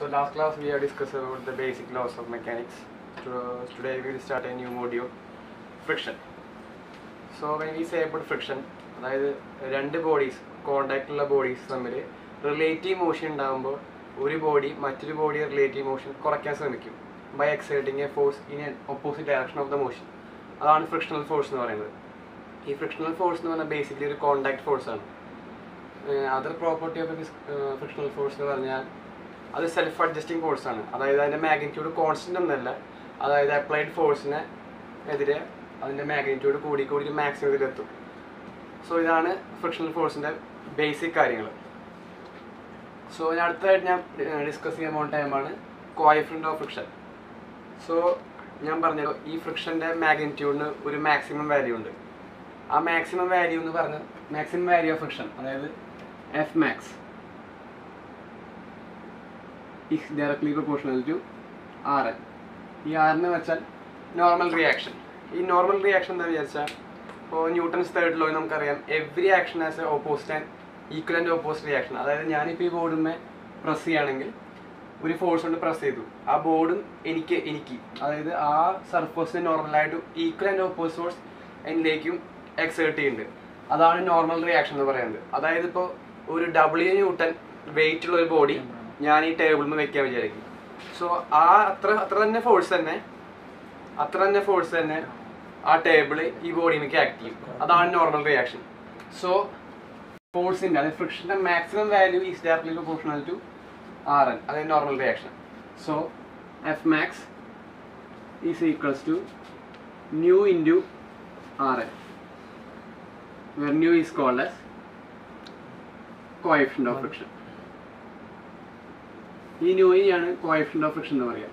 So last class we have discussed about the basic laws of mechanics. Today we will start a new module, friction. So when we say about friction, അതായത് രണ്ട് bodies കോണ്ടാക്റ്റുള്ള bodies തമ്മിൽ relative motion ഉണ്ടാകുമ്പോൾ ഒരു body മറ്റൊരു ബോഡിയെ relative motion കുറയ്ക്കാൻ ശ്രമിക്കും. By exciting a force in opposite direction of the motion അതാണ് ഫ്രിക്ഷണൽ ഫോഴ്സ് എന്ന് പറയുന്നത്. ഈ ഫ്രിക്ഷണൽ ഫോഴ്സ് എന്ന് പറഞ്ഞാൽ ബേസിക്കലി ഒരു കോണ്ടാക്ട് ഫോഴ്സ് ആണ്. Other property of frictional force എന്ന് പറഞ്ഞാൽ അത് സെൽഫ് അഡ്ജസ്റ്റിംഗ് ഫോഴ്സ് ആണ്. അതായത് അതിന്റെ മാഗ്നിറ്റ്യൂഡ് കോൺസ്റ്റന്റ് ഒന്നല്ല. അതായത് അപ്ലൈഡ് ഫോഴ്സിനെ എതിരെ അതിന്റെ മാഗ്നിറ്റ്യൂഡ് കൂടി കൂടി മാക്സിമത്തിലെത്തും സോ ഇതാണ് ഫ്രിക്ഷണൽ ഫോഴ്സിന്റെ ബേസിക് കാര്യങ്ങൾ. സോ ഞാൻ അടുത്തതായിട്ട് ഞാൻ ഡിസ്കസ് ചെയ്യാൻ പോകുന്ന ടൈമാണ് കോയഫ്രണ്ട് ഓഫ് ഫ്രിക്ഷൻ സോ ഞാൻ പറഞ്ഞല്ലോ ഈ ഫ്രിക്ഷന്റെ മാഗ്നിറ്റ്യൂഡിന് ഒരു മാക്സിമം വാല്യൂ ഉണ്ട്. ആ മാക്സിമം വാല്യൂ എന്ന് പറഞ്ഞാൽ മാക്സിമം വാല്യൂ ഓഫ് ഫ്രിക്ഷൻ അതായത് F max is directly proportional to R N ഈ ആർ എന്ന് വെച്ചാൽ നോർമൽ റിയാക്ഷൻ ഈ നോർമൽ റിയാക്ഷൻ എന്താ വിചാരിച്ചാൽ ഇപ്പോൾ ന്യൂട്ടൺസ് തേർഡ് ലോ നമുക്കറിയാം. Every action has a opposite and equal and opposite reaction അതായത് ഞാനിപ്പോൾ ഈ ബോർഡുമേ പ്രസ് ചെയ്യുകയാണെങ്കിൽ ഒരു ഫോഴ്സ് കൊണ്ട് പ്രസ് ചെയ്തു. ആ ബോർഡും എനിക്ക് എനിക്ക്. അതായത് ആ സർഫസിന് നോർമലായിട്ട് ഈക്വൽ ആൻഡ് ഓപ്പോസിറ്റ് ഫോഴ്സ് എന്നിലേക്കും എക്സേർട്ട് ചെയ്യുന്നുണ്ട്. അതാണ് നോർമൽ റിയാക്ഷൻ എന്ന് പറയുന്നത്. അതായത് ഇപ്പോൾ ഒരു ഡബ്ല്യു ന്യൂട്ടൺ വെയിറ്റ് ഉള്ള ഒരു ബോഡി ഞാൻ ഈ ടേബിളിൽ വെക്കാൻ വിചാരിക്കും. സോ ആ അത്ര അത്ര തന്നെ ഫോഴ്സ് തന്നെ. അത്ര തന്നെ ഫോഴ്സ് തന്നെ ആ ടേബിൾ ഈ ബോഡിയിലേക്ക് ആക്ട് ചെയ്യും. അതാണ് നോർമൽ റിയാക്ഷൻ സോ ഫോഴ്സിന്റെ അതായത് ഫ്രിക്ഷന്റെ maximum value is directly proportional to R N അതായത് normal reaction so F max is equals to mu into R N where mu is called as coefficient of friction. ഈ നോയിനെയാണ് coefficient of friction എന്ന് പറയുക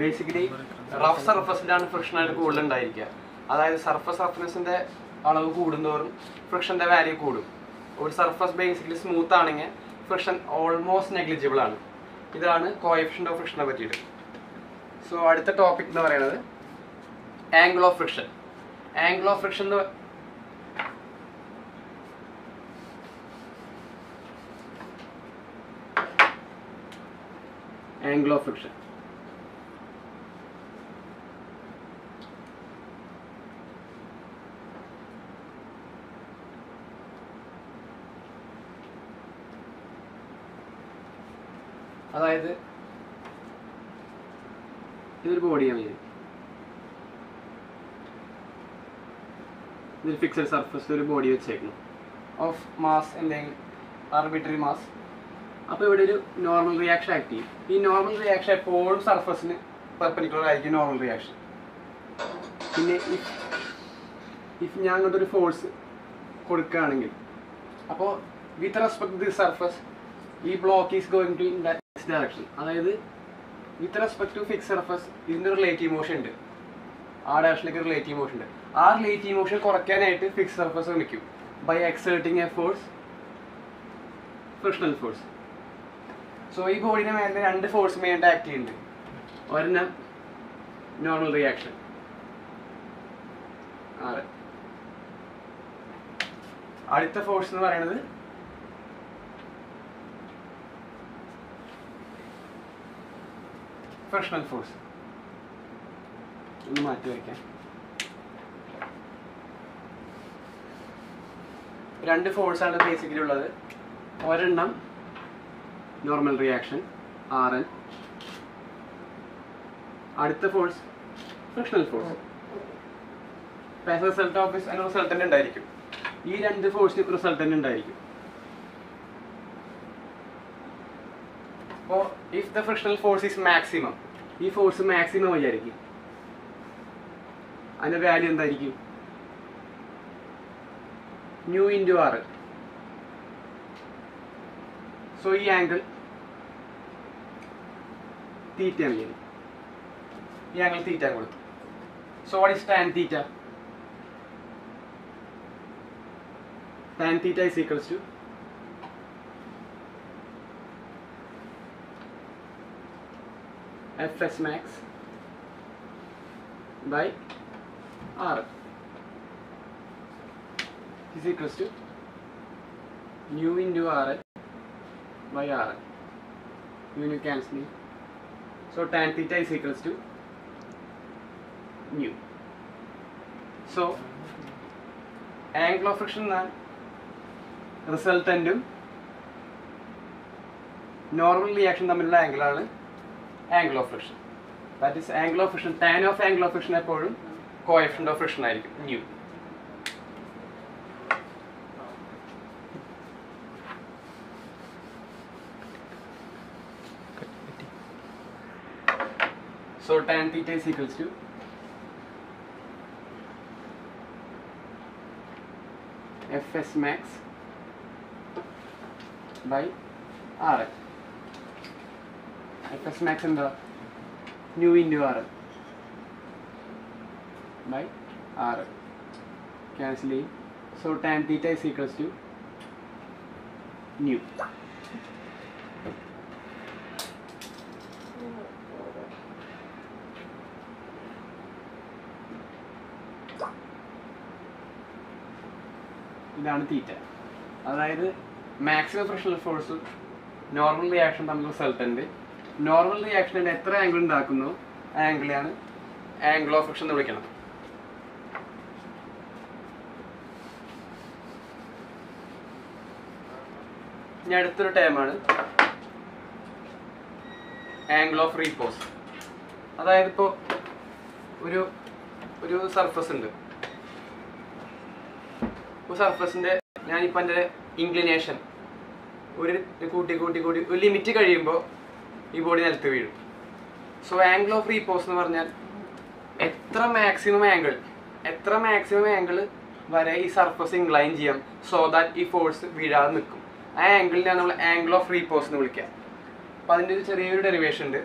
basically rough സർഫസിലാണ് ഫ്രിക്ഷനായിട്ട് കൂടുതൽ ഉണ്ടായിരിക്കുക. അതായത് surface റഫ്നെസിന്റെ അളവ് കൂടുന്തോറും ഫ്രിക്ഷന്റെ value കൂടും. ഒരു സർഫസ് ബേസിക്കലി സ്മൂത്ത് ആണെങ്കിൽ ഫ്രിക്ഷൻ ഓൾമോസ്റ്റ് നെഗ്ലിജിബിൾ ആണ്. ഇതാണ് കോയഫിഷ്യന്റ് ഓഫ് ഫ്രിക്ഷനെ പറ്റിയിട്ട്. സോ അടുത്ത ടോപ്പിക് എന്ന് പറയുന്നത് angle of friction angle of friction എന്ന് ആംഗിൾ ഓഫ് ഫ്രിക്ഷൻ അതായത് ഇതൊരു ബോഡിയാണ് വിചാരിക്കും ഇതൊരു ഫിക്സഡ് സർഫസ് ഒരു ബോഡി വെച്ചേക്കണം ഓഫ് മാസ് എന്തെങ്കിലും? ആർബിറ്ററി മാസ് അപ്പോൾ ഇവിടെ ഒരു നോർമൽ റിയാക്ഷൻ ആക്ട് ചെയ്യും. ഈ നോർമൽ റിയാക്ഷൻ എപ്പോഴും സർഫസിന് പെർപ്പനിക്കുലർ ആയിരിക്കും നോർമൽ റിയാക്ഷൻ പിന്നെ ഇഫ് ഇഫ് ഞാൻ അങ്ങോട്ട് ഒരു ഫോഴ്സ് കൊടുക്കുകയാണെങ്കിൽ അപ്പോൾ വിത്ത് റെസ്പെക്ട് ദി സർഫസ് ഈ block is going to in direction അതായത് with respect to fix surface ഇതിന്റെ റിലേറ്റീവ് മോഷൻ ഉണ്ട്. ആ ഡാഷിലേക്ക് റിലേറ്റീവ് മോഷൻ ഉണ്ട്. ആ റിലേറ്റീവ് മോഷൻ കുറയ്ക്കാനായിട്ട് ഫിക്സ് സർഫസ് ശ്രമിക്കും. By exerting a force frictional force so ഈ ബോഡിയുടെ മേലെ രണ്ട് ഫോഴ്സ് മെയിൻ ആക്ട് ചെയ്യുന്നുണ്ട്. ഒരെണ്ണം നോർമൽ റിയാക്ഷൻ ആറ്. അടുത്ത ഫോഴ്സ് എന്ന് പറയുന്നത് ഫ്രിക്ഷണൽ ഫോഴ്സ് ഒന്ന് മാറ്റി വയ്ക്കാം രണ്ട് ഫോഴ്സാണ് ബേസിക്കലി ഉള്ളത്. ഒരെണ്ണം നോർമൽ റിയാക്ഷൻ ആർ എൻ അടുത്ത force frictional force result of these അതിന് റിസൾട്ടന്റ് ഉണ്ടായിരിക്കും. ഈ രണ്ട് ഫോഴ്സിന് റിസൾട്ടന്റ് ഉണ്ടായിരിക്കും. അപ്പോൾ if the frictional force is maximum ഈ ഫോഴ്സ് മാക്സിമം വിചാരിക്കും അതിന്റെ വാല്യൂ എന്തായിരിക്കും? ന്യൂ ഇന്റു ആറ് സോ ഈ ആംഗിൾ തീറ്റ ഞാൻ ഈ ആംഗിൾ തീറ്റ കൊടുത്തു so what is tan theta tan theta is equals to F S max is equals to mu to nu into by by RL. Nu cancel cancelling. So tan theta is equals to nu. So angle of friction എന്നാൽ റിസൾട്ടന്റും normal reaction തമ്മിലുള്ള ആംഗിളാണ് angle of friction that is angle of friction tan of angle of friction എപ്പോഴും coefficient of friction ആയിരിക്കും mu So tan theta is equals to Fs max by Rl. Fs max എന്താ new into R L R L cancel ചെയ്യും so tan theta is equals to mu ഇതാണ് theta അതായത് maximum pressure ഫോഴ്സും normal reaction തമ്മിൽ resultant normal reaction എത്ര angle ഉണ്ടാക്കുന്നു? ആ ആംഗിളെയാണ് angle of friction എന്ന് വിളിക്കണം ഇനി അടുത്തൊരു ടൈമാണ് ആംഗിൾ ഓഫ് റീപോസ് അതായത് ഇപ്പോൾ ഒരു ഒരു സർഫസ് ഉണ്ട്. സർഫസിന്റെ സർഫസിന്റെ ഞാനിപ്പോൾ എന്റെ ഇൻക്ലിനേഷൻ ഒരു കൂട്ടി കൂട്ടി കൂട്ടി ഒരു ലിമിറ്റ് കഴിയുമ്പോൾ ഈ ബോഡി നിലത്ത് വീഴും. സോ ആംഗിൾ ഓഫ് റീപോസ് എന്ന് പറഞ്ഞാൽ എത്ര മാക്സിമം ആംഗിൾ എത്ര മാക്സിമം ആംഗിൾ വരെ ഈ സർഫസ് ഇൻക്ലൈൻ ചെയ്യാം സോ ദാറ്റ് ഈ ഫോഴ്സ് വീഴാതെ നിൽക്കും. ആ ആംഗിളിനെ നമ്മൾ ആംഗിൾ ഓഫ് റീപോസ് എന്ന് വിളിക്കാം. അപ്പം അതിന്റെ ഒരു ചെറിയൊരു ഡെറിവേഷൻ ഉണ്ട്.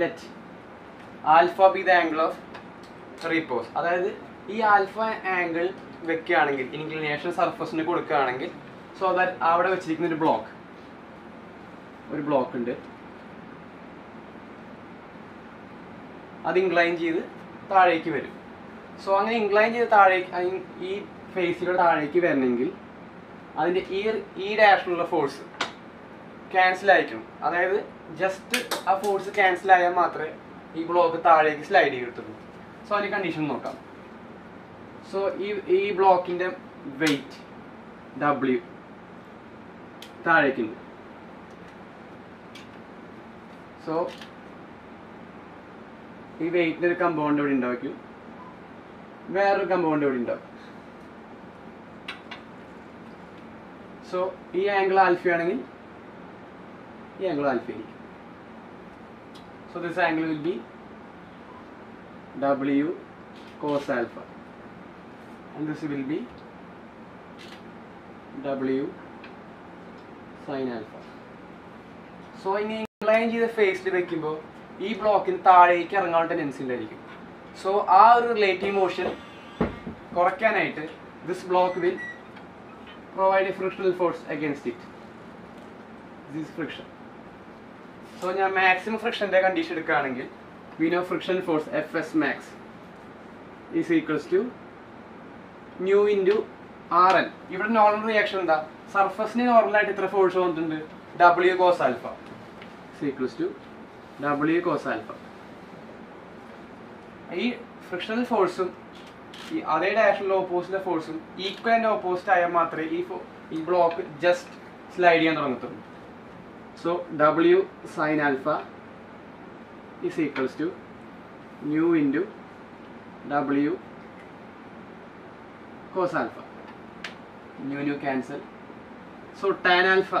Let alpha be the angle of repose അതായത് ഈ ആൽഫ ആംഗിൾ വെക്കുകയാണെങ്കിൽ ഇൻക്ലിനേഷൻ സർഫസിന് കൊടുക്കുകയാണെങ്കിൽ സോ ദാറ്റ് അവിടെ വെച്ചിരിക്കുന്ന ഒരു ബ്ലോക്ക് ഒരു ബ്ലോക്ക് ഉണ്ട്. അത് ഇൻക്ലൈൻ ചെയ്ത് താഴേക്ക് വരും. സോ അങ്ങനെ ഇൻക്ലൈൻ ചെയ്ത് താഴേക്ക് ഈ ഫേസിലൂടെ താഴേക്ക് വരണമെങ്കിൽ അതിന്റെ ഈ ഈ ഡയറക്ഷനിലുള്ള ഫോഴ്സ് ക്യാൻസൽ ആയിരിക്കണം. അതായത് ജസ്റ്റ് ആ ഫോഴ്സ് ക്യാൻസൽ ആയാൽ മാത്രമേ ഈ ബ്ലോക്ക് താഴേക്ക് സ്ലൈഡ് ചെയ്യത്തുള്ളൂ. സോ അതിന്റെ കണ്ടീഷൻ നോക്കാം. സോ ഈ ഈ ബ്ലോക്കിന്റെ വെയിറ്റ് ഡബ്ല്യു താഴേക്കുണ്ട് സോ ഈ വെയിറ്റിന്റെ ഒരു കമ്പൗണ്ട് ഇവിടെ ഉണ്ടാക്കും വേറൊരു കമ്പൗണ്ട് ഇവിടെ ഉണ്ടാവും സോ ഈ ആംഗിൾ ആൽഫ ആണെങ്കിൽ ഈ ആംഗിൾ ആൽഫ ആയിരിക്കും. So this angle will be W cos alpha and this will be W sine alpha so ഇനി ഇൻക്ലൈൻ ചെയ്ത ഫേസിൽ വെക്കുമ്പോൾ ഈ ബ്ലോക്കിന് താഴേക്ക് ഇറങ്ങാനുള്ള ടെൻഡൻസി ഉണ്ടായിരിക്കും. സോ ആ ഒരു റിലേറ്റീവ് മോഷൻ കുറയ്ക്കാനായിട്ട് this block will provide a frictional force against it this friction. So ഞാൻ മാക്സിമം ഫ്രിക്ഷന്റെ കണ്ടീഷൻ എടുക്കുകയാണെങ്കിൽ we know friction force F S max is equals to mu into R N ഇവിടെ normal reaction എന്താ സർഫസിന് നോർമലായിട്ട് ഇത്ര force വന്നിട്ടുണ്ട്. W cos alpha equals to W cos alpha ഈ ഫ്രിക്ഷണൽ ഫോഴ്സും ഈ അതേ ഡയറക്ഷനിലെ ഓപ്പോസിറ്റ് ഫോഴ്സും ഈക്വൽ ആൻഡ് ഓപ്പോസിറ്റ് ആയാൽ മാത്രമേ ഈ ഈ ബ്ലോക്ക് ജസ്റ്റ് സ്ലൈഡ് ചെയ്യാൻ തുടങ്ങത്തുള്ളൂ. So W sine alpha is equals to mu into W cos alpha mu mu cancel so tan alpha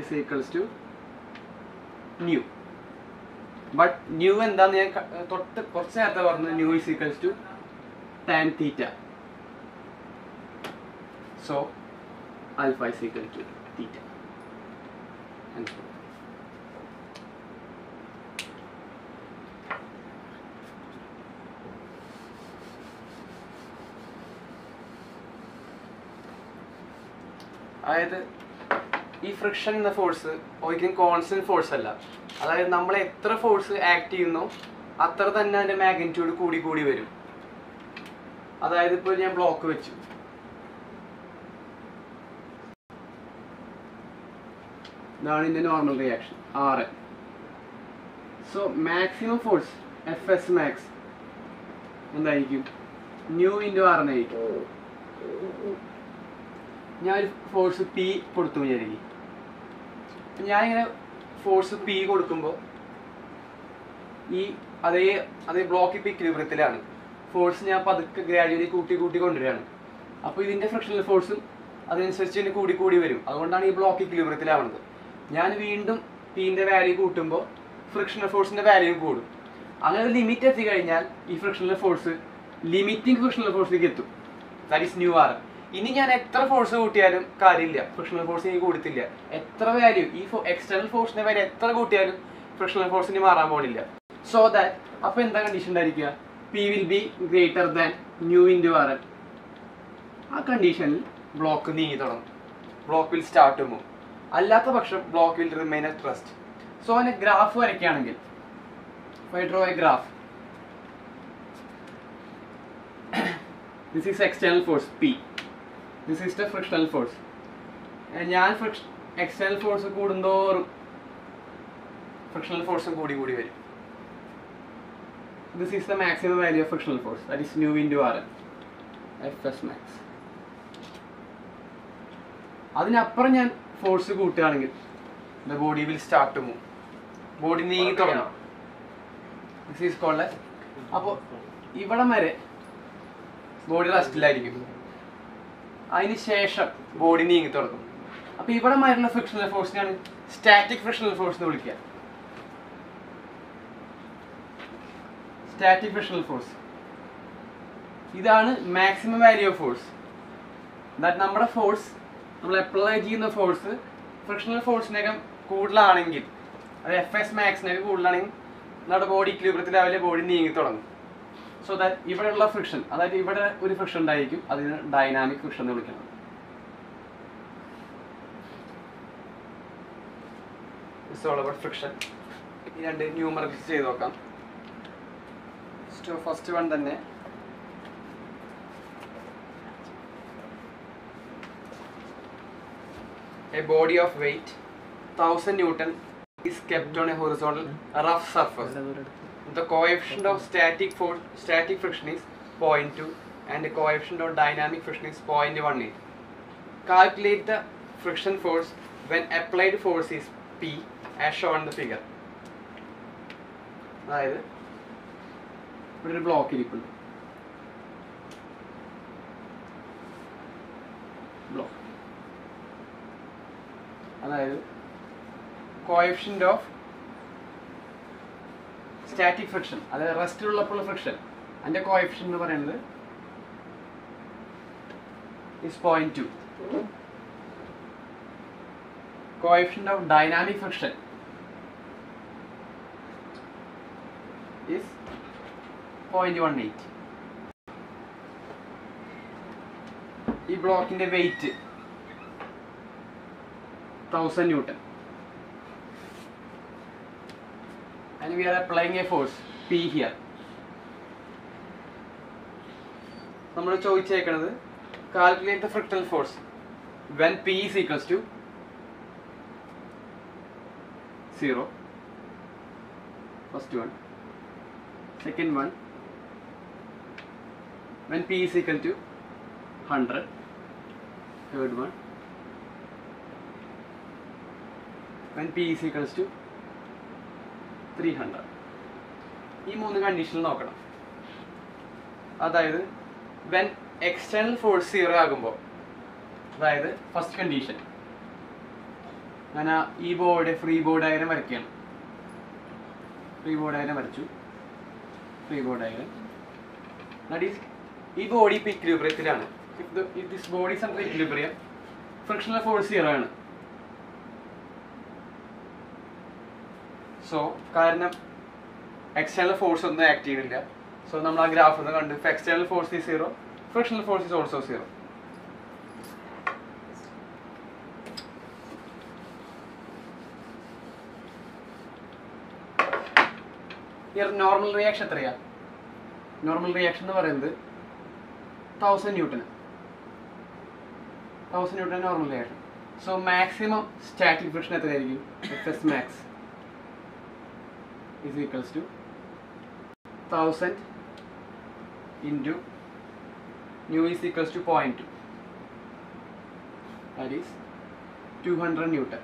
is equals to mu but mu എന്താന്ന് ഞാൻ തൊട്ട് കുറച്ച് നേരത്തെ പറഞ്ഞത് mu is equals to tan theta so alpha is equal to theta അതായത് ഈ friction എന്ന force ഒരിക്കലും കോൺസ്റ്റന്റ് ഫോഴ്സ് അല്ല. അതായത് നമ്മൾ എത്ര ഫോഴ്സ് ആക്ട് ചെയ്യുന്നു അത്ര തന്നെ അതിന്റെ മാഗ്നിറ്റ്യൂഡ് കൂടി കൂടി വരും. അതായത് ഇപ്പോൾ ഞാൻ ബ്ലോക്ക് വെച്ചു. ഇതാണ് ഇതിന്റെ normal reaction R so maximum force F S max എന്തായിരിക്കും? ന്യൂ ഇന്റു ആർ എന്നായിരിക്കും ഞാൻ ഒരു ഫോഴ്സ് പി കൊടുത്തു വിചാരിക്കും. ഞാനിങ്ങനെ ഫോഴ്സ് പി കൊടുക്കുമ്പോൾ ഈ അതേ അതേ ബ്ലോക്ക് ഇപ്പം ഇക്വിലിബ്രിയത്തിലാണ് ഫോഴ്സ് ഞാൻ പതുക്കെ ഗ്രാജുവലി കൂട്ടി കൂട്ടി കൊണ്ടുവരികയാണ്. അപ്പോൾ ഇതിന്റെ ഫ്രിക്ഷണൽ ഫോഴ്സും അതനുസരിച്ച് തന്നെ കൂടി കൂടി വരും. അതുകൊണ്ടാണ് ഈ ബ്ലോക്ക് ഇക്വിലിബ്രിയത്തിലാവുന്നത് ഞാൻ വീണ്ടും പീന്റെ വാല്യൂ കൂട്ടുമ്പോൾ ഫ്രിക്ഷണൽ ഫോഴ്സിന്റെ വാല്യൂ കൂടും. അങ്ങനെ ലിമിറ്റ് എത്തിക്കഴിഞ്ഞാൽ ഈ ഫ്രിക്ഷണൽ ഫോഴ്സ് ലിമിറ്റിംഗ് ഫ്രിക്ഷണൽ ഫോഴ്സിലേക്ക് എത്തും. ദാറ്റ് ഈസ് ന്യൂ ആർ ഇനി ഞാൻ എത്ര ഫോഴ്സ് കൂട്ടിയാലും കാര്യമില്ല. ഫ്രിക്ഷണൽ ഫോഴ്സ് എനിക്ക് കൊടുത്തില്ല എത്ര വാല്യൂ ഈ എക്സ്റ്റേണൽ ഫോഴ്സിന്റെ വരെ എത്ര കൂട്ടിയാലും ഫ്രിക്ഷണൽ ഫോഴ്സിന് മാറാൻ പോണില്ല. സോ ദാറ്റ് അപ്പൊ എന്താ കണ്ടീഷൻ ഉണ്ടായിരിക്കുക? P will be greater than mu into R ആ കണ്ടീഷനിൽ ബ്ലോക്ക് നീങ്ങി തുടങ്ങും. ബ്ലോക്ക് വിൽ സ്റ്റാർട്ട് മൂവ് അല്ലാത്ത പക്ഷം block will remain at rest so അതിന് ഗ്രാഫ് വരയ്ക്കുകയാണെങ്കിൽ graph this is external force P this is the frictional force ഞാൻ ഫ്രിക്ഷ external force കൂടുന്തോറും ഫ്രിക്ഷണൽ ഫോഴ്സും കൂടി കൂടി വരും. This is the maximum value of frictional force that is mu into R F S max അതിനപ്പുറം ഞാൻ force കൂട്ടുകയാണെങ്കിൽ the body will start to move body നീങ്ങി തുടങ്ങണം ദിസ് ഈസ് കോൾഡ് അപ്പോൾ ഇവിടം വരെ ബോഡി റെസ്റ്റിലായിരിക്കും അതിന് ശേഷം ബോഡി നീങ്ങി തുടങ്ങും. അപ്പൊ ഇവിടെ വരുന്ന ഫ്രിക്ഷണൽ ഫോഴ്സിനാണ് സ്റ്റാറ്റിക് ഫ്രിക്ഷണൽ ഫോഴ്സ് എന്ന് വിളിക്കുക. സ്റ്റാറ്റിക് ഫ്രിക്ഷണൽ ഫോഴ്സ് ഇതാണ് maximum value of force that നമ്മുടെ ഫോഴ്സ് നമ്മൾ അപ്ലൈ ചെയ്യുന്ന ഫോഴ്സ് ഫ്രിക്ഷണൽ ഫോഴ്സിനേക്കാൾ കൂടുതലാണെങ്കിൽ അത് എഫ് എസ് മാക്സിനൊക്കെ കൂടുതലാണെങ്കിൽ നമ്മുടെ ബോഡി ഇക്ലിബ്രത്തിലാവിലെ ബോഡി നീങ്ങി തുടങ്ങും. സോ ദാറ്റ് ഇവിടെയുള്ള ഫ്രിക്ഷൻ അതായത് ഇവിടെ ഒരു ഫ്രിക്ഷൻ ഉണ്ടായിരിക്കും അതിന് ഡൈനാമിക് ഫ്രിക്ഷൻ എന്ന് വിളിക്കുന്നത് ഫ്രിക്ഷൻ രണ്ട് ന്യൂമറിക്സ് ചെയ്ത് നോക്കാം. ഫസ്റ്റ് വൺ തന്നെ. A body of weight 1000 newton is kept on a horizontal rough surface. The coefficient of static force, static friction is 0.2 and the coefficient of dynamic friction is 0.18. Calculate the friction force when applied force is P as shown in the figure. അതായത് ഇവിടെ ഒരു block ഇരിപ്പുണ്ട് block അതായത് coefficient of static friction അതായത് റെസ്റ്റിലുള്ളപ്പോൾ friction അതിന്റെ coefficient എന്ന് പറയുന്നത് is point two coefficient of dynamic friction is point one eight ഈ ബ്ലോക്കിന്റെ weight thousand newton we are applying a force P here. നമ്മൾ ചോദിച്ചേക്കണത് calculate the frictional force when P is equals to zero first one second one when P is equal to hundred third one when P is equals to three hundred ഈ മൂന്ന് കണ്ടീഷനിൽ നോക്കണം. അതായത് when external force zero ആകുമ്പോൾ അതായത് first condition ഞാൻ ഈ board free board diagram വരയ്ക്കുകയാണ്. ഫ്രീ ബോർഡ് ഡയഗ്രം വരച്ചു. Free body diagram that is ഈ ബോഡി ഇപ്പോൾ ഇക്വിലിബ്രിയത്തിലാണ് if this body central equilibrium frictional force zero ആണ്. സോ കാരണം എക്സ്റ്റേണൽ ഫോഴ്സ് ഒന്നും ആക്ട് ചെയ്യുന്നില്ല സോ നമ്മൾ ആ ഗ്രാഫ് ഒന്ന് കണ്ടു. ഇപ്പോൾ എക്സ്റ്റേണൽ ഫോഴ്സ് ഈ zero frictional force is also zero ഈ നോർമൽ റിയാക്ഷൻ എത്രയാ? നോർമൽ റിയാക്ഷൻ എന്ന് പറയുന്നത് thousand newton thousand newton normal reaction so maximum static friction എത്രയായിരിക്കും? F S max is equals to 1000 into nu is equals to 0.2 that is 200 newton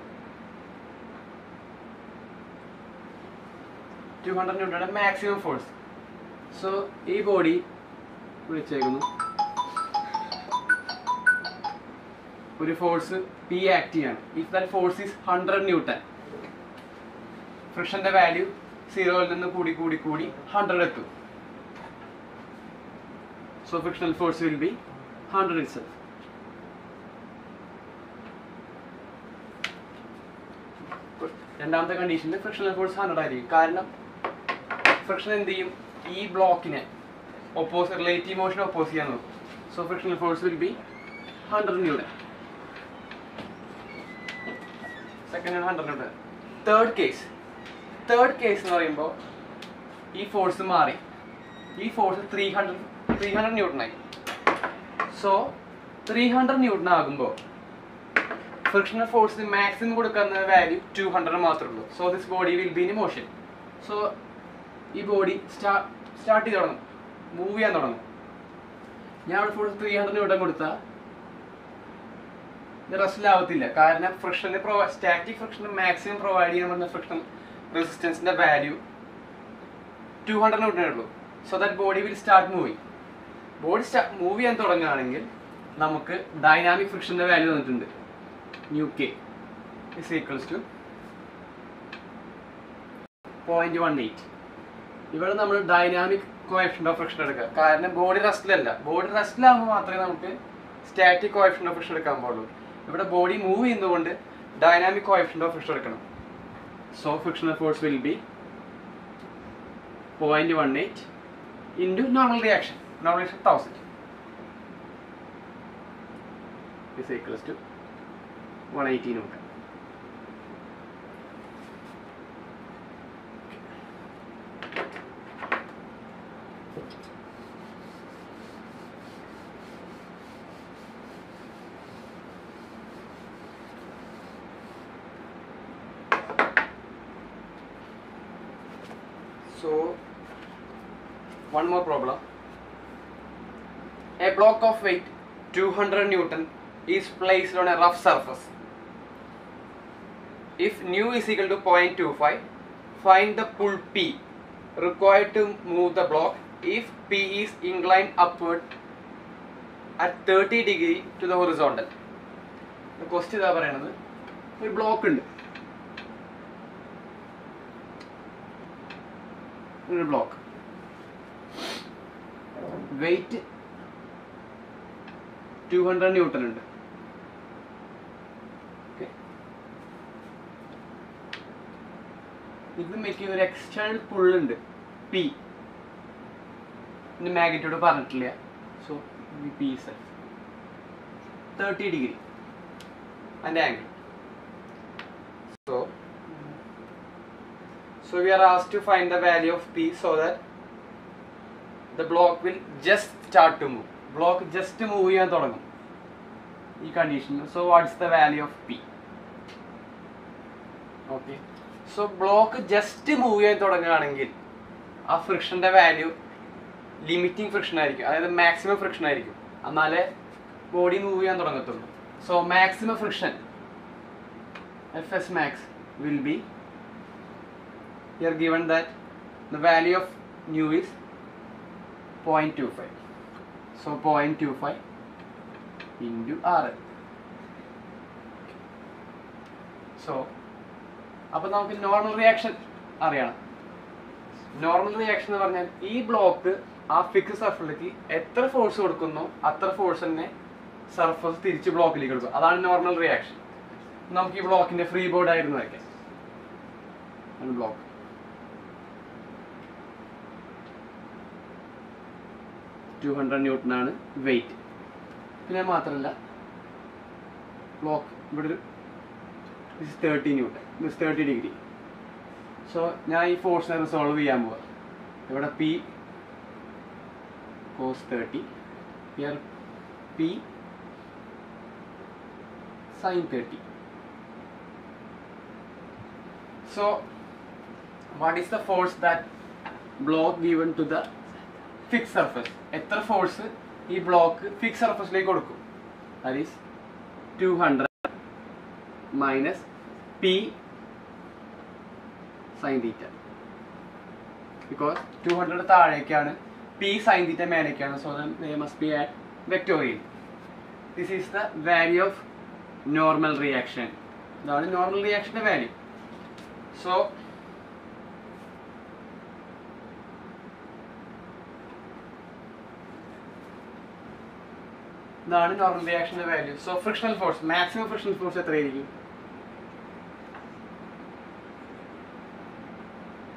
200 newton maximum force so ഈ body വിളിച്ചേക്കുന്നു ഒരു force P act ചെയ്യാണ് if that force is hundred newton ഫ്രിഷന്റെ value സീറോയിൽ നിന്ന് കൂടി കൂടി കൂടി ഹൺഡ്രഡ് എത്തും. So frictional force will be hundred itself രണ്ടാമത്തെ കണ്ടീഷനിൽ ഫ്രിക്ഷണൽ ഫോഴ്സ് ഹൺഡ്രഡ് ആയിരിക്കും. കാരണം ഫ്രിക്ഷൻ എന്ത് ചെയ്യും? ഈ ബ്ലോക്കിനെ ഒപ്പോസ് റിലേറ്റീവ് മോഷൻ ഒപ്പോസ് ചെയ്യാൻ നോക്കും. So frictional force will be hundred newton. Second hundred newton. Third case third case എന്ന് പറയുമ്പോൾ ഈ ഫോഴ്സ് മാറി. ഈ force three hundred three hundred ന്യൂട്ടനായി so three hundred newton ആകുമ്പോൾ ഫ്രിക്ഷണൽ ഫോഴ്സ് മാക്സിമം കൊടുക്കുന്ന value two hundred മാത്രമേ ഉള്ളൂ. So this body will be in motion so ഈ ബോഡി സ്റ്റാ സ്റ്റാർട്ട് ചെയ്ത് തുടങ്ങും. മൂവ് ചെയ്യാൻ തുടങ്ങും. ഞാൻ അവിടെ ഫോഴ്സ് ത്രീ ഹൺഡ്രഡ് ന്യൂട്ടൺ കൊടുത്താൽ റെസ്റ്റിലാവത്തില്ല കാരണം friction പ്രൊവൈ static friction maximum provide ചെയ്യാൻ പറ്റുന്ന ഫ്രിക്ഷൻ റെസിസ്റ്റൻസിന്റെ വാല്യൂ ടു ഹൺഡ്രഡിന് ന്യൂട്ടനേ ഉള്ളൂ. So that body will start moving body സ്റ്റാ മൂവ് ചെയ്യാൻ തുടങ്ങുകയാണെങ്കിൽ നമുക്ക് ഡൈനാമിക് ഫ്രിക്ഷന്റെ വാല്യൂ തന്നിട്ടുണ്ട്. Nu k is equals to point one eight ഇവിടെ നമ്മൾ ഡൈനാമിക് കോയഫിഷ്യന്റ് ഓഫ് ഫ്രിക്ഷൻ എടുക്കുക. കാരണം ബോഡി റെസ്റ്റിലല്ല ബോഡി റെസ്റ്റിലാകുമ്പോൾ മാത്രമേ നമുക്ക് സ്റ്റാറ്റിക് കോയഫിഷ്യന്റ് ഓഫ് ഫ്രിക്ഷൻ എടുക്കാൻ പാടുള്ളൂ. ഇവിടെ ബോഡി മൂവ് ചെയ്യുന്നതുകൊണ്ട് ഡൈനാമിക് കോയഫിഷ്യന്റ് ഓഫ് ഫ്രിക്ഷൻ എടുക്കണം. Force will be point one eight into normal reaction normal reaction thousand is equals to 180 Newton. So, one more problem. A block of weight 200 Newton is placed on a rough surface. If nu is equal to 0.25, find the pull P required to move the block if P is inclined upward at 30 degree to the horizontal. Question ഇതാ പറയണത് ഒരു block ഉണ്ട് ഒരു block weight two hundred newton ഉണ്ട്. ഇത് മെക്കി ഒരു external പുള്ളുണ്ട് പി മാഗ്നിറ്റ്യൂഡ് പറഞ്ഞിട്ടില്ല. So P self thirty degree അതിന്റെ angle so so we are asked to find the value of P so that the block will just start to move. Block just move ചെയ്യാൻ തുടങ്ങും. ഈ കണ്ടീഷനിൽ so what's the value of P okay so block just move ചെയ്യാൻ തുടങ്ങുകയാണെങ്കിൽ ആ ഫ്രിക്ഷന്റെ value limiting friction ആയിരിക്കും. അതായത് maximum friction ആയിരിക്കും. എന്നാലേ ബോഡി മൂവ് ചെയ്യാൻ തുടങ്ങത്തുള്ളൂ. So maximum friction F S max will be you are given that the value of nu the value two five so 0.25 so 0.25 into ആറ് so അപ്പോൾ നമുക്ക് normal reaction അറിയണം. Normal reaction എന്ന് പറഞ്ഞാൽ ഈ ബ്ലോക്ക് ആ fixed സർഫിലേക്ക് എത്ര ഫോഴ്സ് കൊടുക്കുന്നു അത്ര ഫോഴ്സ് തന്നെ സർഫസ് തിരിച്ച് ബ്ലോക്കിലേക്ക് കൊടുക്കും അതാണ് നോർമൽ റിയാക്ഷൻ നമുക്ക് ഈ ബ്ലോക്കിന്റെ ഫ്രീ ബോർഡ് ആയിരുന്നു വയ്ക്കാം ബ്ലോക്ക് ടു ഹൺഡ്രഡ് ന്യൂട്ടൺ ആണ് വെയിറ്റ് പിന്നെ മാത്രമല്ല ക്ലോക്ക് ഇവിടെ ഒരു this thirty newton this thirty degree so ഞാൻ ഈ ഫോഴ്സിനെ റിസോൾവ് ചെയ്യാൻ പോവാ. ഇവിടെ P cos thirty here P sine thirty so what is the force that block given to the fix surface എത്ര ഫോഴ്സ് ഈ ബ്ലോക്ക് ഫിക്സ് സർഫസിലേക്ക് കൊടുക്കും? That is two hundred minus P sine theta because two hundred താഴേക്കാണ് P sine theta മേലേക്കാണ് so they must be at vectorial this is the value of normal reaction ഇതാണ് normal റിയാക്ഷന്റെ value so ഇതാണ് normal റിയാക്ഷന്റെ value so frictional force maximum frictional force എത്രയായിരിക്കും?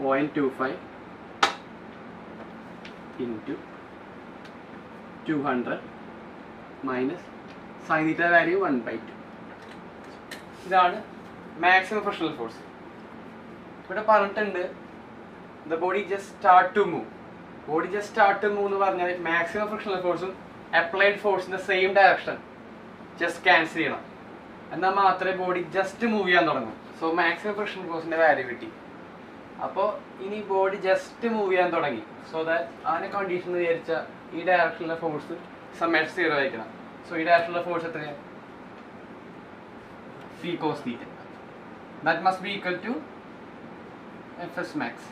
Point two five into two hundred minus sine theta value one by two ഇതാണ് maximum frictional force ഇവിടെ പറഞ്ഞിട്ടുണ്ട് the body just start to move body just start to move എന്ന് പറഞ്ഞാൽ maximum frictional ഫോഴ്സും applied ഫോഴ്സിന്റെ same direction just cancel ചെയ്യണം. എന്നാൽ മാത്രമേ ബോഡി ജസ്റ്റ് മൂവ് ചെയ്യാൻ തുടങ്ങും. സോ മാക്സിമം ഫ്രിക്ഷൻ ഫോഴ്സിന്റെ വാല്യൂ കിട്ടി. അപ്പോൾ ഇനി ബോഡി ജസ്റ്റ് മൂവ് ചെയ്യാൻ തുടങ്ങി. സോ ദാറ്റ് അതിനെ കണ്ടീഷൻ വിചാരിച്ച ഈ ഡയറക്ഷനിലെ ഫോഴ്സ് സമേഷ് സീറോ ആയിരിക്കണം. സോ ഈ ഡയറക്ഷനിലെ ഫോഴ്സ് എത്രയാണ് C cos theta that must be equal to F S max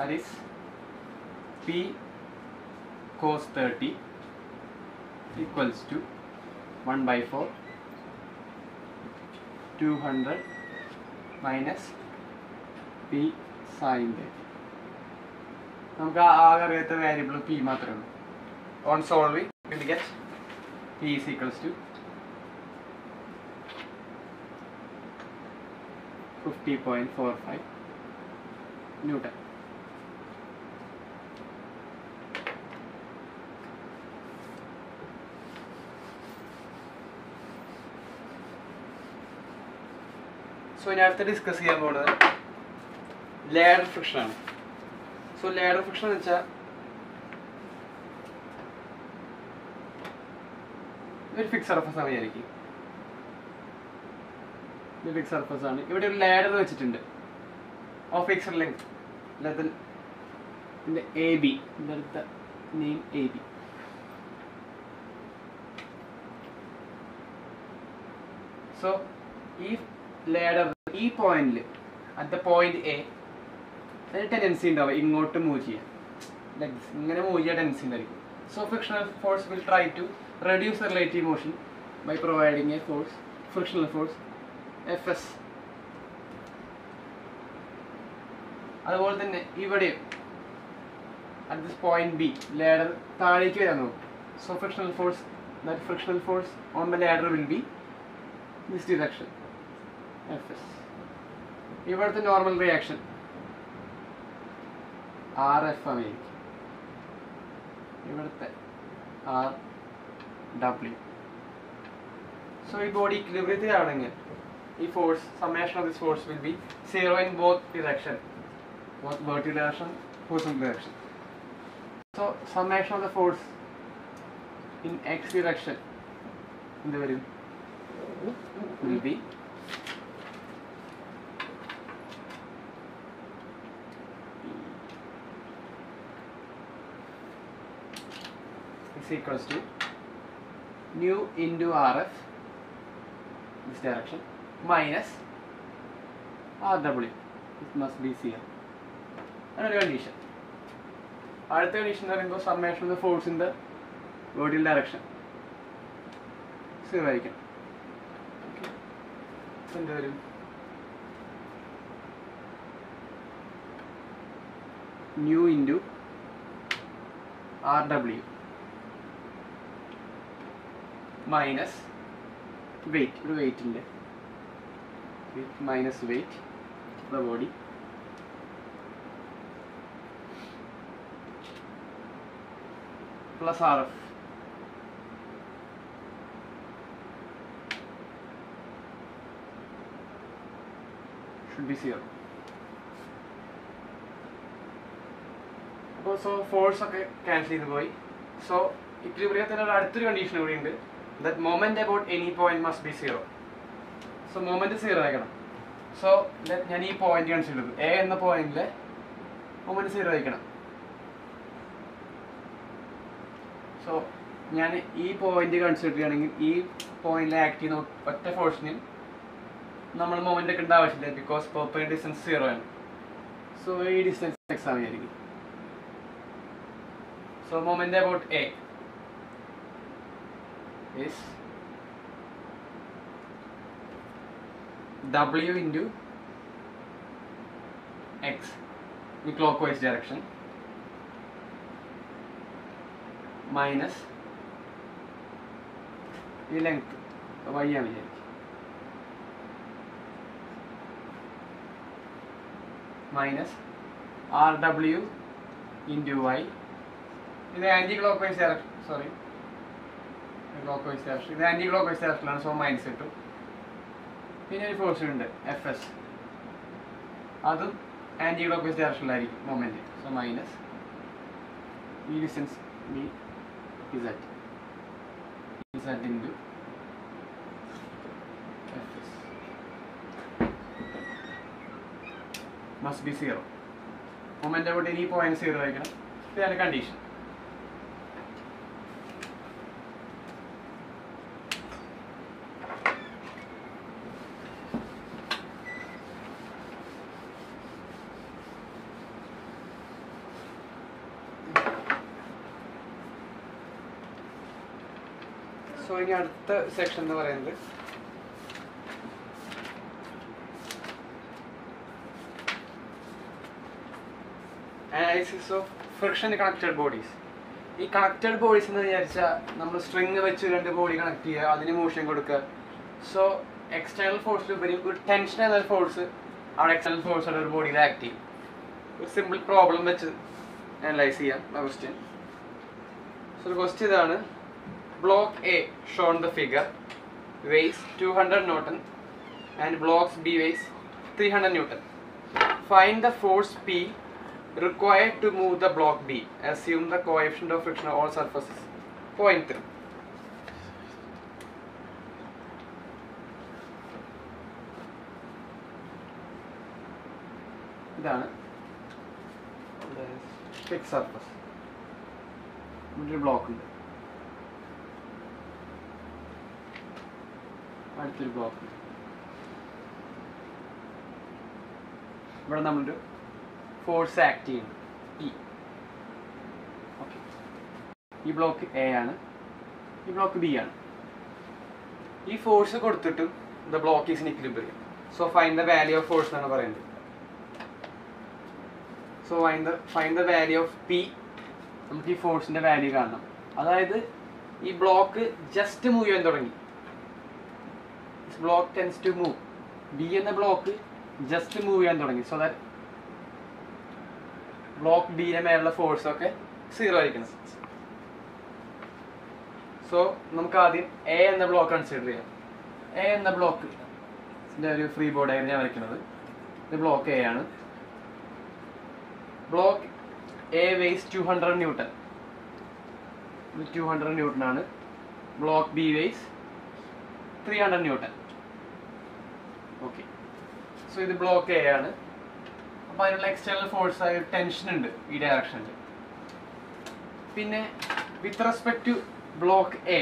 that is p cos 30 equals to 1 by 4 200 minus p sin 30 നമുക്ക് ആകെ അറിയാത്ത വേരിയബിൾ പി മാത്രമേ ഉള്ളൂ. On solving will get P is equals to fifty point four five newton so ഞാൻ discuss ചെയ്യാൻ പോകുന്നത് ലെയർ friction ആണ്. സോ ലെയർ ഫ്രിക്ഷൻ എന്ന് വെച്ചാൽ ഒരു ഫിക്സ് സർഫസ് ആണ് വിചാരിക്കും. ഇത് ഫിക്സ് സർഫസ് ആണ്. ഇവിടെ ഒരു ലേഡർ വെച്ചിട്ടുണ്ട്. Of fixed length A B അടുത്ത നെയിം എ ബി സോ ഈ ലേഡർ ഈ പോയിന്റിൽ അറ്റ് ദ പോയിന്റ് എ അതിന് ടെൻഡൻസി ഉണ്ടാവും ഇങ്ങോട്ട് മൂവ് ചെയ്യാൻ ലെഗ്സ് ഇങ്ങനെ മൂവ് ചെയ്യാൻ ടെൻഡൻസി ഉണ്ടായിരിക്കും. So frictional force will try to reduce relative motion by providing a force frictional force F S അതുപോലെ തന്നെ ഇവിടെയും at this point B ladder താഴേക്ക് വരാൻ നോക്കും. So frictional force that frictional force on the ladder will be this direction F S ഇവിടുത്തെ normal reaction R F ആയിരിക്കും ഇവിടുത്തെ R W so ഈ ബോഡി ഇക്ലിബ്രിയത്തിലാണെങ്കിൽ ഈ force summation of this force will be zero in both direction both vertical direction horizontal direction so summation of the force in X direction എന്ത് വരും? Will be is equals to nu into RF this direction minus RW. It must be zero അതൊരു condition. അടുത്ത condition എന്ന് പറയുമ്പോൾ summation of the force in the vertical direction zero ആയിരിക്കണം okay എന്ത് വരും? Nu into R W minus weight ഒരു weight ഉണ്ട് minus weight the body plus R F should be zero. So force ഒക്കെ cancel ചെയ്ത് പോയി. സോ ഇക്വിലിബ്രിയത്തിന് ഒരു അടുത്തൊരു കണ്ടീഷൻ കൂടി ഉണ്ട് that moment about any point must be zero so moment zero ആയിരിക്കണം. സോ ഞാൻ ഈ point കൺസിഡർ ചെയ്തു എ എന്ന പോയിന്റിലെ moment സീറോ ആയിരിക്കണം. സോ ഞാൻ ഈ പോയിന്റ് കൺസിഡർ ചെയ്യുകയാണെങ്കിൽ ഈ പോയിന്റിൽ ആക്ട് ചെയ്യുന്ന ഒറ്റ ഫോഴ്സിന് നമ്മൾ മൊമെന്റ് എടുക്കേണ്ട ആവശ്യമില്ല ബിക്കോസ് പേപ്പർ ഡിസ്റ്റൻസ് സീറോ ആണ്. സോ ഈ ഡിസ്റ്റൻസ് എക്സാം ആയിരിക്കും so moment about A is w into x in clockwise direction minus ഈ ലെങ്ത് y ആണ് വിചാരിക്കും minus R W into Y ഇത് anticlockwise direction sorry clockwise direction ഇത് anti clock vice ഡയറക്ഷനിലാണ് so minus കിട്ടും പിന്നെ ഒരു ഫോഴ്സ് ഉണ്ട് എഫ് എസ് അതും ആന്റി ക്ലോക്ക് വൈസ് ഡയറക്ഷനിലായിരിക്കും മൊമെന്റ് സോ മൈനസ് ഈ distance B Z Z into F S must be zero moment അവിടെ ഇനി പോയിന്റ് സീറോ ആയിരിക്കണം? ഇതാണ് കണ്ടീഷൻ സോ ഇനി അടുത്ത സെക്ഷൻ എന്ന് പറയുന്നത് analysis of friction connected bodies ഈ കണക്റ്റഡ് ബോഡീസ് എന്ന് വിചാരിച്ചാൽ നമ്മൾ സ്ട്രിങ് വെച്ച് രണ്ട് ബോഡി കണക്ട് ചെയ്യുക അതിന് മോഷൻ കൊടുക്കുക. സോ എക്സ്റ്റേണൽ ഫോഴ്സിൽ ഉപരി ഒരു ടെൻഷൻ എന്നൊരു ഫോഴ്സ് അവിടെ എക്സ്റ്റേണൽ ഫോഴ്സ് ഒരു ബോഡിയിൽ ആക്ട് ചെയ്യും. ഒരു സിമ്പിൾ പ്രോബ്ലം വെച്ച് അനലൈസ് ചെയ്യാം. ക്വസ്റ്റ്യൻ സോ ക്വസ്റ്റ്യൻ ഇതാണ്. Block A shown the figure weighs 200 Newton and blocks B weighs 300 Newton. Find the force P required to move the block B. Assume the coefficient of friction of all surfaces. Point 3. ഇതാണ് fixed surface ഇവിടെ ഒരു block ഉണ്ട് അടുത്തൊരു block ഇവിടെ നമ്മളൊരു force act ചെയ്യുന്നു. ഇ okay ഈ ബ്ലോക്ക് എ ആണ്. ഈ ബ്ലോക്ക് ബി ആണ്. ഈ ഫോഴ്സ് കൊടുത്തിട്ടും the block is equilibrium so find the value of force എന്നാണ് പറയുന്നത്. So find the find the value of P നമുക്ക് ഈ ഫോഴ്സിന്റെ വാല്യൂ കാണണം. അതായത് ഈ ബ്ലോക്ക് ജസ്റ്റ് മൂവ് ചെയ്യാൻ തുടങ്ങി. Block tends to move B എന്ന ബ്ലോക്ക് ജസ്റ്റ് മൂവ് ചെയ്യാൻ തുടങ്ങി. സോ ദാറ്റ് ബ്ലോക്ക് ബിയിലെ മേലുള്ള ഫോഴ്സ് ഒക്കെ സീറോ ആയിരിക്കണം. സോ നമുക്ക് ആദ്യം എ എന്ന ബ്ലോക്ക് കൺസിഡർ ചെയ്യാം. എ എന്ന ബ്ലോക്ക് ഒരു ഫ്രീ ബോർഡ് ആയിരുന്നു ഞാൻ വരയ്ക്കുന്നത്. ഇത് ബ്ലോക്ക് എ ആണ്. Block A weighs two hundred newton two hundred newton ആണ്. Block B weighs three hundred newton okay so ഇത് ബ്ലോക്ക് എ ആണ്. അപ്പോൾ അതിനുള്ള എക്സ്റ്റേണൽ ഫോഴ്സ് ആയ ടെൻഷൻ ഉണ്ട് ഈ ഡയറക്ഷനിൽ പിന്നെ with respect to block A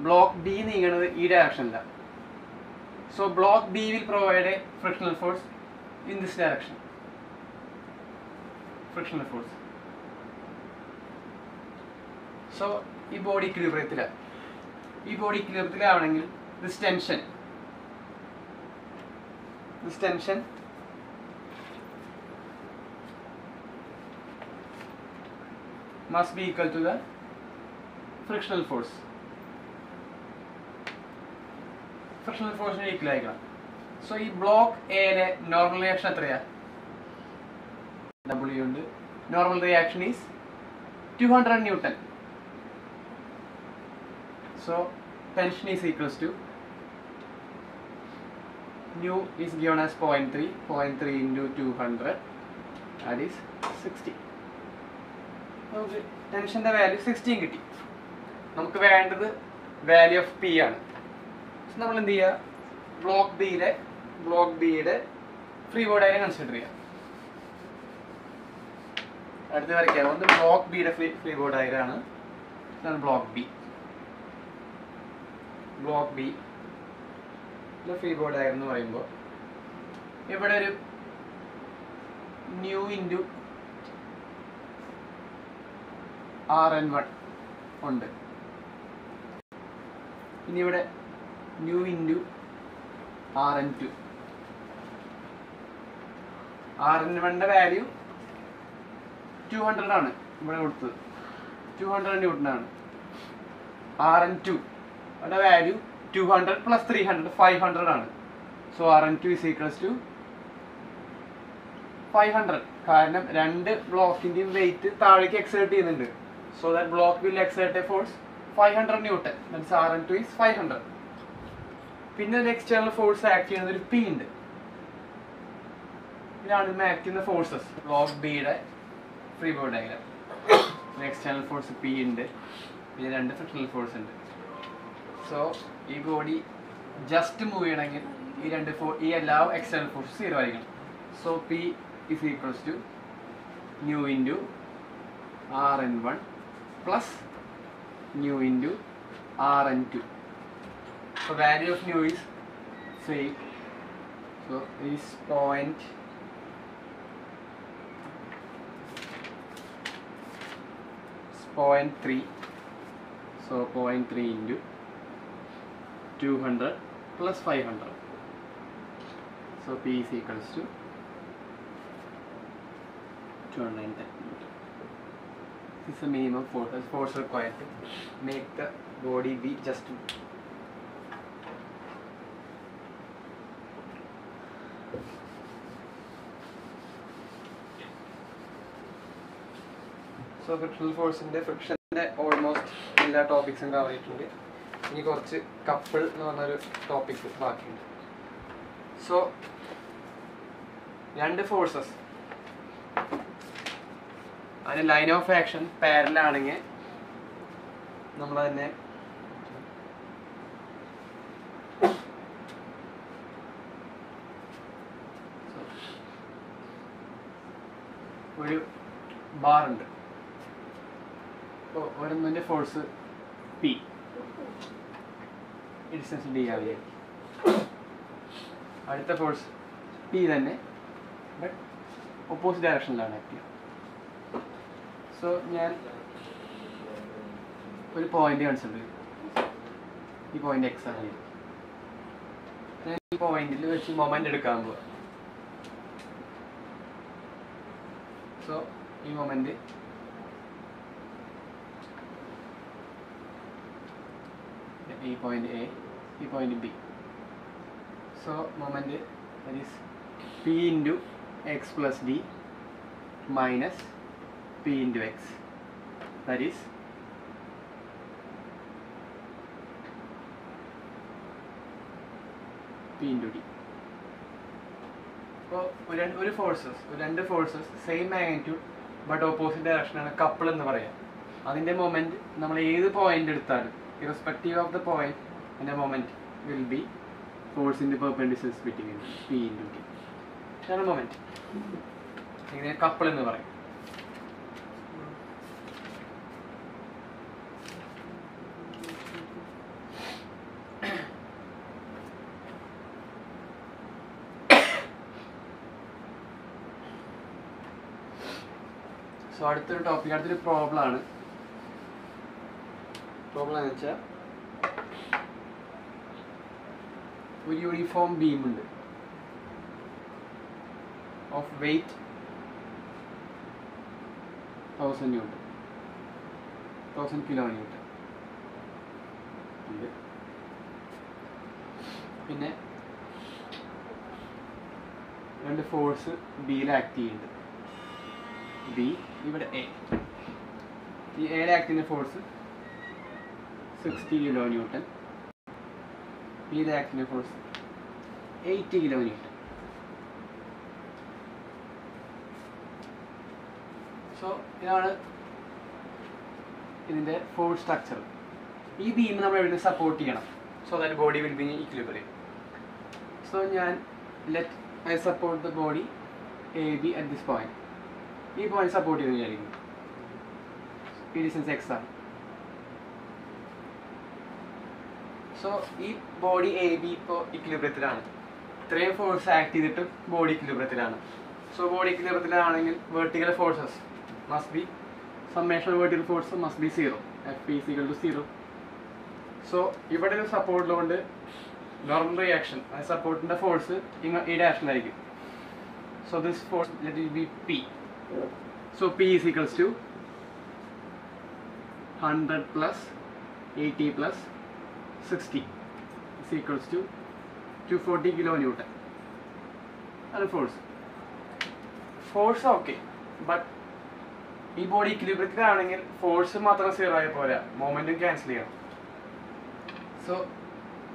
block B നീങ്ങണത് ഈ ഡയറക്ഷനിലാണ് so block B will provide a frictional force in this direction frictional force so ഈ ബോഡി ഇക്വിലിബ്രിയത്തിലാണ് ഈ body ഇക്വിലിബ്രിയത്തിലാവണമെങ്കിൽ this tension this tension must be equal to the frictional force. Frictional force equal ആയിരിക്കണം so ഈ block എയിലെ normal reaction എത്രയാ? W ഉണ്ട് normal reaction is two hundred newton so tension is equals to nu is given as 0.3 0.3 into 200 that is sixty നമുക്ക് ടെൻഷന്റെ value sixteen കിട്ടി. നമുക്ക് വേണ്ടത് വാല്യൂ ഓഫ് പി ആണ്. നമ്മൾ എന്ത് ചെയ്യുക ബ്ലോക്ക് ബിയിലെ ബ്ലോക്ക് ബിയുടെ ഫ്രീ ബോർഡായി കൺസിഡർ ചെയ്യാം. അടുത്ത് വരയ്ക്കാം. ഒന്ന് ബ്ലോക്ക് ബിയുടെ free free ബോർഡായാണ് block B block B free body ആയിരുന്നു പറയുമ്പോൾ ഇവിടെ ഒരു nu into R N one ഉണ്ട്. ഇനി ഇവിടെ nu into R N two R N വണ്ണിന്റെ വാല്യൂ ടു ഹൺഡ്രഡ് ആണ് ഇവിടെ കൊടുത്തത്. ടു ഹൺഡ്രഡ് ന്യൂട്ടനാണ് ആർ എൻ ടു അവിടെ value two hundred plus three hundred five hundred ആണ്. So R N two is equals to five hundred കാരണം രണ്ട് ബ്ലോക്കിന്റെയും വെയിറ്റ് താഴേക്ക് എക്സേർട്ട് ചെയ്യുന്നുണ്ട്. So that block will exert a force five hundred newton means R N two is five hundred പിന്നെ ഒരു external force act ചെയ്യുന്ന ഒരു P ഉണ്ട്. ഇതാണ് ആക്ട് ചെയ്യുന്ന ഫോഴ്സസ് ബ്ലോക്ക് ബിയുടെ free body diagram external force P ഉണ്ട്. പിന്നെ രണ്ട് ഫ്രിക്ഷണൽ ഫോഴ്സ് ഉണ്ട്. സോ ഈ ബോഡി ജസ്റ്റ് മൂവ് ചെയ്യണമെങ്കിൽ ഈ രണ്ട് ഫോ ഈ എല്ലാ എക്സ്റ്റേണൽ ഫോഴ്സ് സീറോ ആയിരിക്കണം so P is equals to nu into R N one plus nu into R N two so value of nu is same so is point point three so point three into 200 plus 500. So P is equals to 290. This is the minimum force, force required to make the body be just so frictional ഫോഴ്സിന്റെ ഫ്രിക്ഷന്റെ almost എല്ലാ ടോപ്പിക്സും cover ചെയ്തിട്ടുണ്ട് ഇനി കുറച്ച് couple എന്ന് പറഞ്ഞൊരു topic ബാക്കിയുണ്ട്. സോ രണ്ട് ഫോഴ്സസ് അതിന് ലൈൻ ഓഫ് ആക്ഷൻ പാരലാണെങ്കിൽ നമ്മൾ തന്നെ ഒരു ബാർ ഉണ്ട്. അപ്പോൾ ഒരെണ്ണിന്റെ ഫോഴ്സ് ഡിസ്റ്റൻസ് ഡി ആവുക അടുത്ത ഫോഴ്സ് പി തന്നെ ബട്ട് ഓപ്പോസിറ്റ് ഡയറക്ഷനിലാണ് ആക്ട് ചെയ്യുക. സോ ഞാൻ ഒരു പോയിന്റ് ചെയ്തു. ഈ പോയിന്റ് എക്സ് ആണ് ഞാൻ ഈ പോയിന്റിൽ വെച്ച് മൊമെന്റ് എടുക്കാൻ പോവാ. സോ ഈ മൊമെന്റ് ഈ പോയിന്റ് എ ഈ point B so moment that P into X plus D minus P into X is P into D അപ്പോൾ ഒരു ഫോഴ്സസ് രണ്ട് forces same magnitude but opposite ഡയറക്ഷനാണ് couple എന്ന് പറയാം. അതിന്റെ മൊമെന്റ് നമ്മൾ ഏത് പോയിന്റ് എടുത്താലും ഇറസ്പെക്റ്റീവ് ഓഫ് ദ പോയിന്റ് അതിന്റെ moment will be force in the perpendicular between P into T ഇതാണ് മൊമെന്റ് ഇതിനെ കപ്പിൾ എന്ന് പറയും. സോ അടുത്തൊരു ടോപ്പിക് അടുത്തൊരു പ്രോബ്ലം ആണ്. പ്രോബ്ലം എന്ന് വെച്ചാൽ ഒരു യൂണിഫോം ബീം ഉണ്ട്. Of weight thousand newton thousand kilo newton പിന്നെ രണ്ട് ഫോഴ്സ് ബിയിൽ ആക്ട് ചെയ്യുന്നുണ്ട്. ബി ഇവിടെ എ ഈ എയിൽ ആക്ട് ചെയ്യുന്ന force sixty kilo newton act ചെയ്യുന്ന force eighty kilo newton so ഇതാണ് ഇതിന്റെ ഫോഴ്സ് സ്ട്രക്ചർ ഈ ബീം നമ്മൾ എവിടെ സപ്പോർട്ട് ചെയ്യണം? So that body will be equilibrium so ഞാൻ let I support the body A B at this point ഈ point support ചെയ്ത് വിചാരിക്കുന്നു. ഇറ്റ് ഇസ് എക്സ് ആണ്. സോ ഈ ബോഡി എ ബി ഇപ്പോൾ ഇക്ലിബ്രത്തിലാണ് ഇത്രയും ഫോഴ്സ് ആക്ട് ചെയ്തിട്ട് ബോഡി ഇക്ലിബ്രത്തിലാണ് so body ഇക്ലിബ്രത്തിലാണെങ്കിൽ vertical forces must be summation vertical force must be zero F is equal to zero so ഇവിടെ ഒരു സപ്പോർട്ടിലുകൊണ്ട് നോർമൽ റിയാക്ഷൻ സപ്പോർട്ടിന്റെ ഫോഴ്സ് ഈ ഡയറക്ഷനായിരിക്കും so this force let be P so P is equals to hundred plus eighty plus sixty is equals to two forty kilo newton അത് force force okay but ഈ body ഇക്വിലിബ്രിയത്തിലാണെങ്കിൽ force മാത്രം zero ആയ പോരാ. മൊമെന്റും cancel ചെയ്യണം. So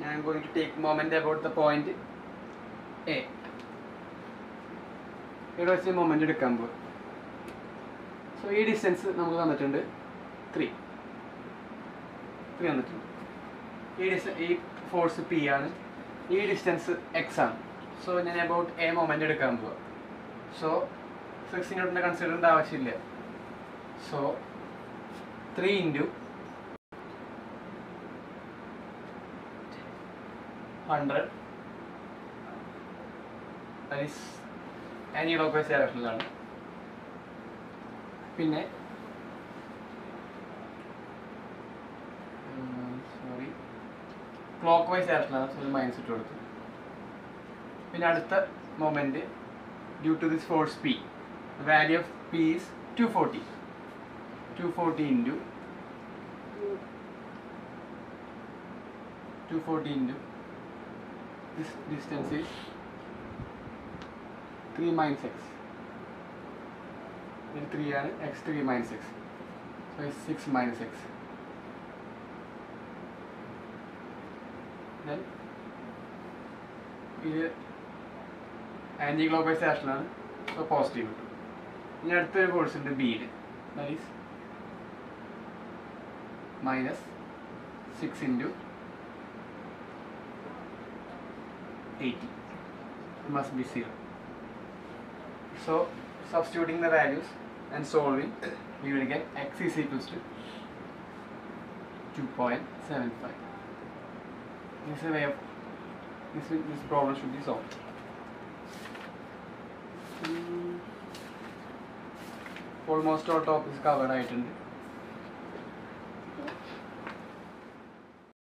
ഞാൻ going to take moment about the point A ഇവിടെ വെച്ച് മൊമെന്റ് എടുക്കാൻ പോകും സോ ഈ ഡിസ്റ്റൻസ് നമുക്ക് തന്നിട്ടുണ്ട് ത്രീ ത്രീ തന്നിട്ടുണ്ട് ഈ ഈ ഫോഴ്സ് പി ആണ്. ഈ ഡിസ്റ്റൻസ് എക്സ് ആണ്. സോ ഞാൻ അബൌട്ട് എ മൊമെന്റ് എടുക്കാൻ പോവാം. സോ സിക്സ് ന്യൂട്ടന്റെ കൺസിഡർ ചെയ്യേണ്ട ആവശ്യമില്ല. So three into hundred anticlockwise ഡയറക്ഷനിലാണ് പിന്നെ സോറി ക്ലോക്ക് വൈസ് ഡയറക്ഷനിലാണ് സോ മൈനസ് ഇട്ട് കൊടുത്തു പിന്നെ അടുത്ത moment due to this force P value of P is two forty two forty into two forty into this distance is three minus X ഇത് three ആണ് X three minus X so six minus X then ഇത് anti clock vice ആക്ഷനാണ് so positive കിട്ടും ഇനി അടുത്തൊരു force ഉണ്ട് bead that is minus six into eighty must be zero. So substituting the values and solving, we will get x is equals to 2.75. this is a way this, is, this problem should be solved. Hmm. Almost our top is covered, I think.